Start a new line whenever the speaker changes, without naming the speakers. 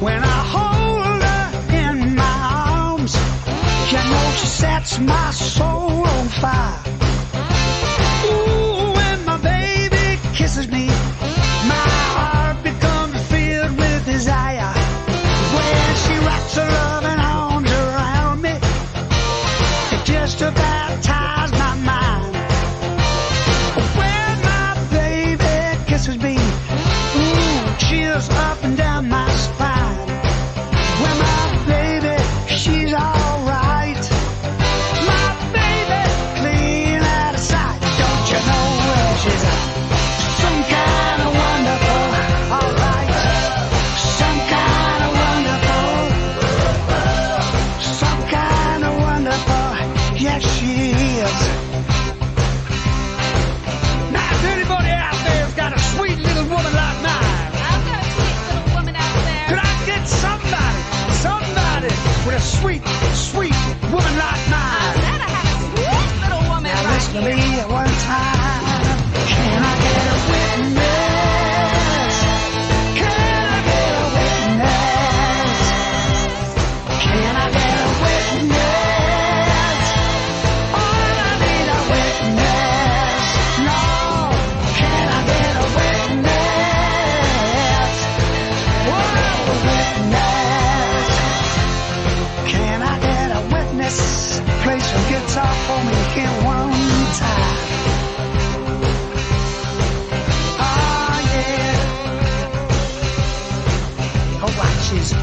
when I hold her in my arms. You know she sets my soul on fire. Ooh, when my baby kisses me, my heart becomes filled with desire. When she wraps her loving arms around me, it just about ties my mind. When my baby kisses me, ooh, chills up and down my spine. Now, if anybody out there's got a sweet, sweet woman like mine.
I better have a sweet little woman now like
you. me at one time. Can I get a witness? Can I get a witness? Can
I
get
a witness? I need a witness. No, can
I
get
a witness?
guitar for
me here one time. Ah, yeah. Oh, watch his